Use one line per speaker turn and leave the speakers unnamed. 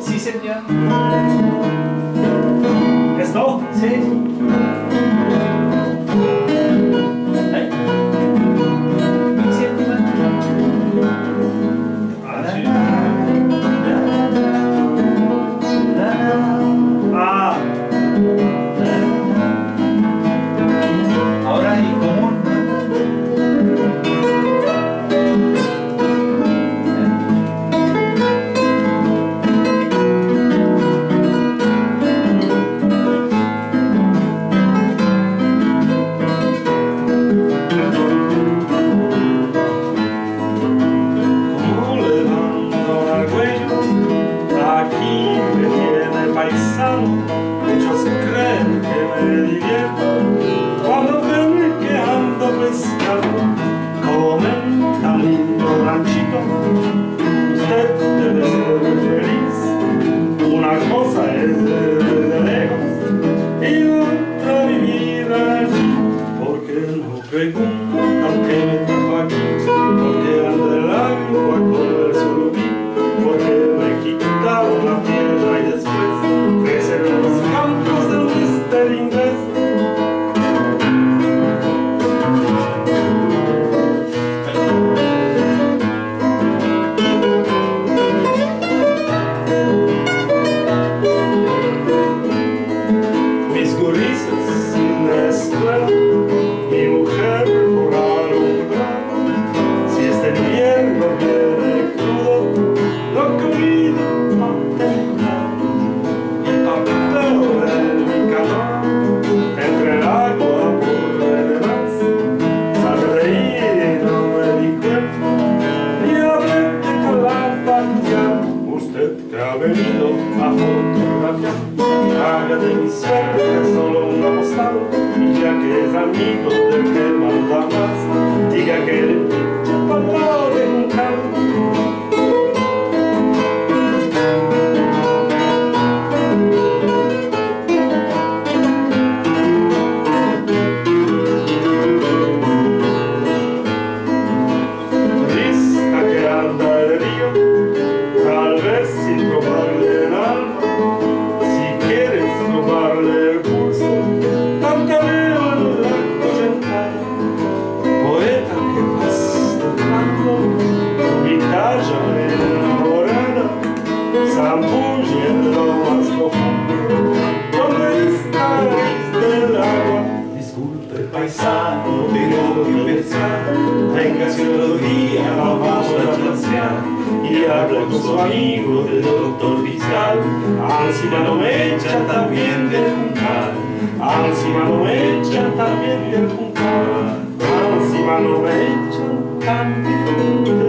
Sí, señor.
Bacon. Travertino a fotografia Haga de mis sueños que solo una apostado, Y ya que es amigo del que Zambuzie droga z pochówku, corriste del agua. Disculpe paisano, pero que pensar, véngase otro día, vamos a chancear. Y habla con su amigo del doctor fiscal, Alcina no me echa también del juncal, Alcina no me echa también del juncal, Alcina no me echa también del juncal.